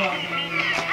strawberry.